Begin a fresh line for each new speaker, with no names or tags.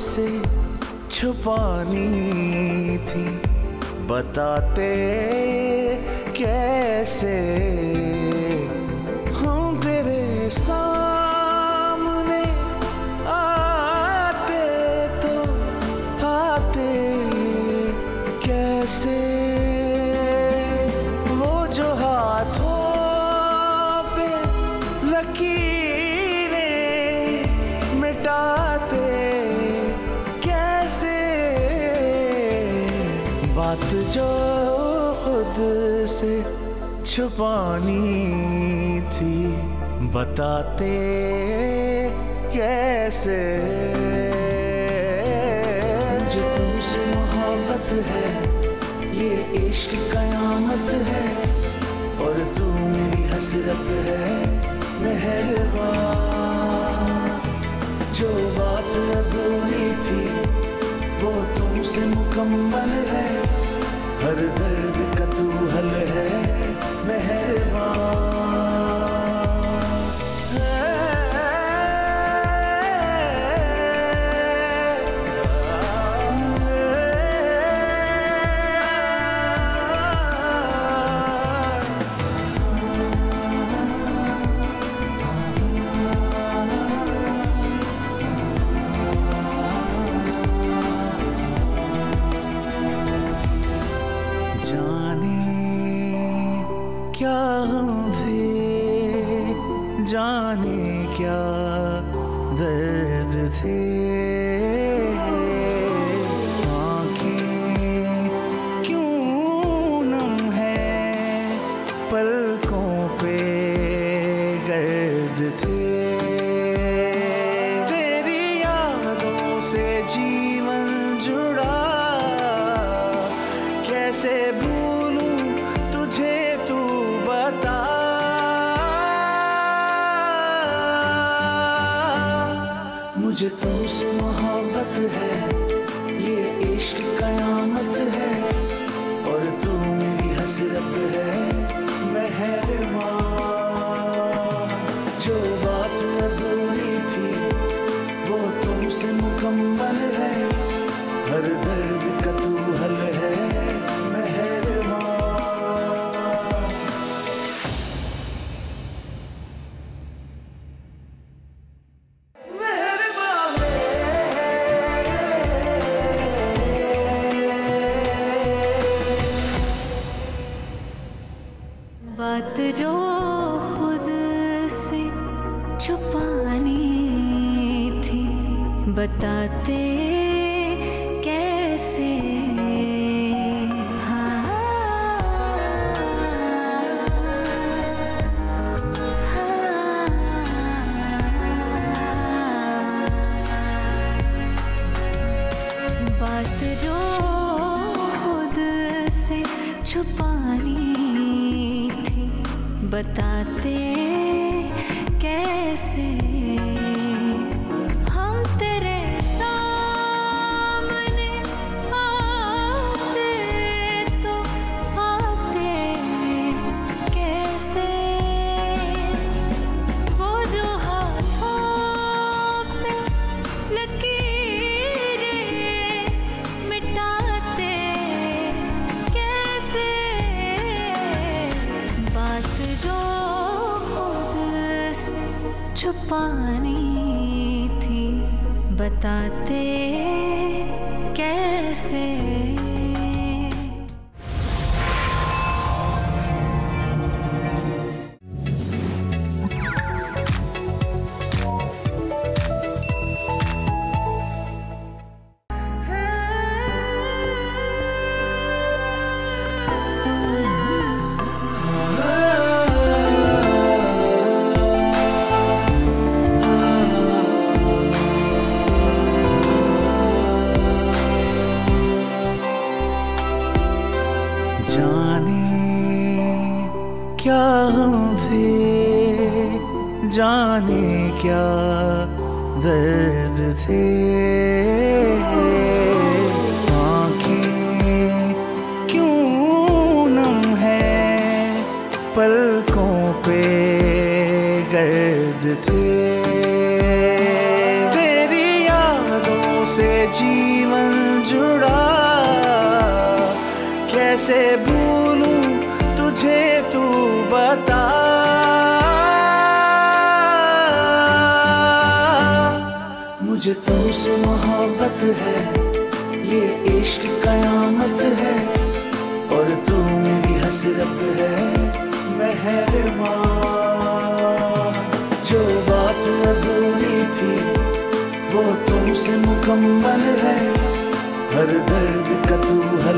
से छुपानी थी। बताते कैसे? बात जो खुद से छुपानी थी। बताते कैसे? जो तुमसे मोहब्बत है, ये इश्क कयामत है। और तू मेरी हसरत है, मेहरबान। जो बात अधूरी तुमसे मुकम्मल है हर दर्द का तू जाने क्या दर्द थे? आँखें क्यों नम है? पलकों पे गर्द थे। तेरी यादों से जीवन मुझे तुमसे मोहब्बत है। ये इश्क कयामत है। और तू मेरी हसरत है। मेहरबान जो बात अधूरी थी, वो तुमसे मुकम्मल है। हर दर्द का तू हल है।
जो खुद से छुपानी थी। बताते कैसे? बात जो खुद से छुपानी बताते कैसे जो खुद से छुपानी थी। बताते कैसे
जाने क्या दर्द थे? आँखें क्यों नम है? पलकों पे गर्द थे। तेरी यादों से जीवन जुड़ा। कैसे भूलूं तुझे तू बता? तुमसे मोहब्बत है। ये इश्क कयामत है। और तू मेरी हसरत है। मेहरबान। जो बात अधूरी थी, वो तुमसे मुकम्मल है। हर दर्द का तू है।